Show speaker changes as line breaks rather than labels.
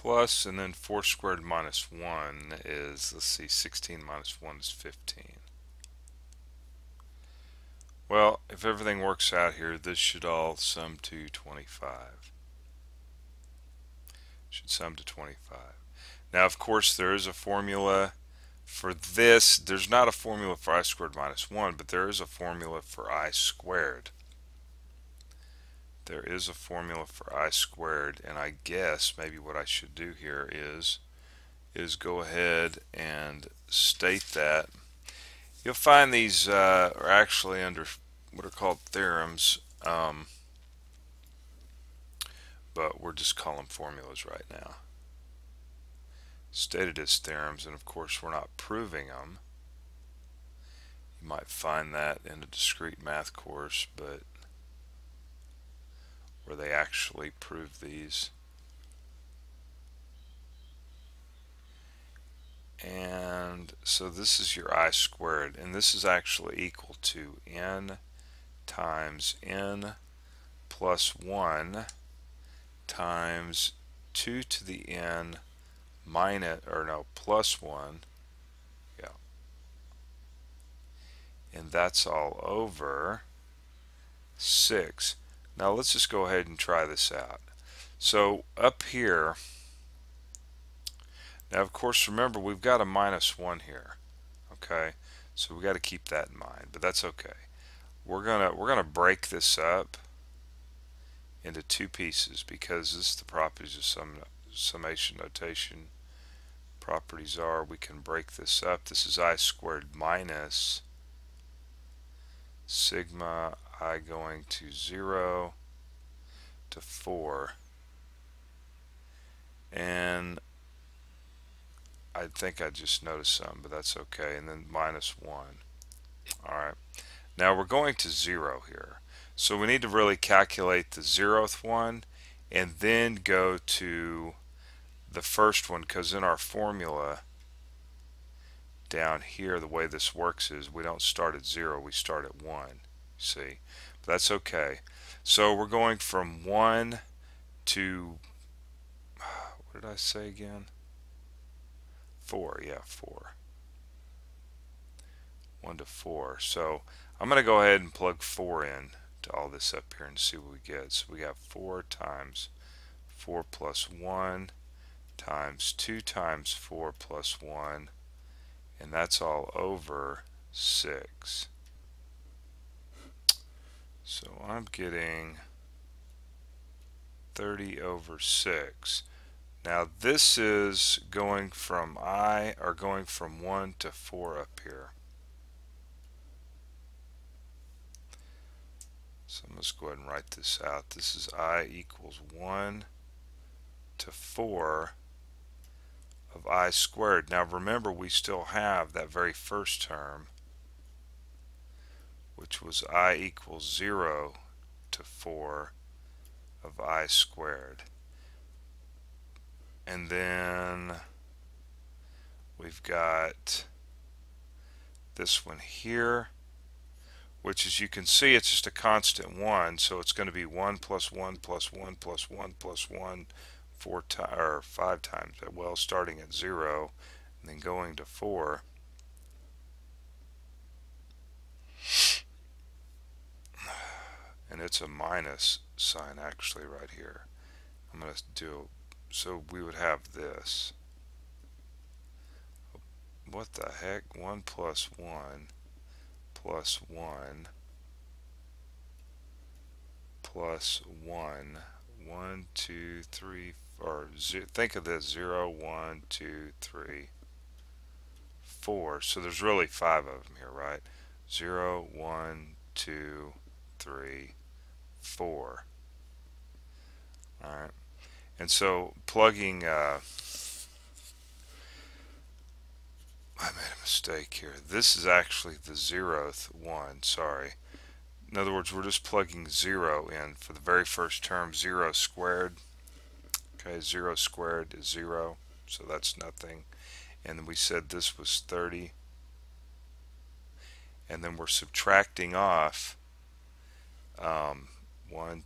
plus and then 4 squared minus 1 is let's see 16 minus 1 is 15 well if everything works out here this should all sum to 25 should sum to 25 now of course there is a formula for this. There's not a formula for i squared minus 1 but there is a formula for i squared there is a formula for i squared and I guess maybe what I should do here is is go ahead and state that. You'll find these uh, are actually under what are called theorems um, but we're just calling formulas right now. Stated as theorems and of course we're not proving them you might find that in a discrete math course but where they actually prove these. And so this is your i squared, and this is actually equal to n times n plus 1 times 2 to the n minus, or no, plus 1. Yeah. And that's all over 6. Now let's just go ahead and try this out. So up here, now of course remember we've got a minus 1 here. Okay, so we got to keep that in mind, but that's okay. We're gonna we're gonna break this up into two pieces because this is the properties of some summation notation. Properties are we can break this up. This is i squared minus sigma i going to 0 to 4 and I think I just noticed something but that's okay. And then minus 1 alright now we're going to 0 here. So we need to really calculate the zeroth one and then go to the first one because in our formula down here the way this works is we don't start at 0 we start at 1 see? But that's okay. So we're going from 1 to what did I say again? 4 yeah 4 1 to 4 so I'm gonna go ahead and plug 4 in to all this up here and see what we get. So we got 4 times 4 plus 1 times 2 times 4 plus 1 and that's all over 6 so I'm getting 30 over 6. Now this is going from I, or going from 1 to 4 up here. So let's go ahead and write this out. This is I equals 1 to 4 of I squared. Now remember we still have that very first term which was i equals 0 to 4 of i squared. And then we've got this one here, which as you can see, it's just a constant 1, so it's going to be 1 plus 1 plus 1 plus 1 plus 1 four times or five times well starting at 0 and then going to 4 and it's a minus sign actually right here. I'm going to do, so we would have this. What the heck? 1 plus 1 plus 1 plus 1. 1, 2, 3, or think of this 0, 1, 2, 3, 4. So there's really five of them here, right? 0, 1, 2, 3, 4. Alright. And so plugging, uh, I made a mistake here. This is actually the zeroth one, sorry. In other words, we're just plugging 0 in for the very first term, 0 squared. Okay, 0 squared is 0, so that's nothing. And we said this was 30. And then we're subtracting off um, 1,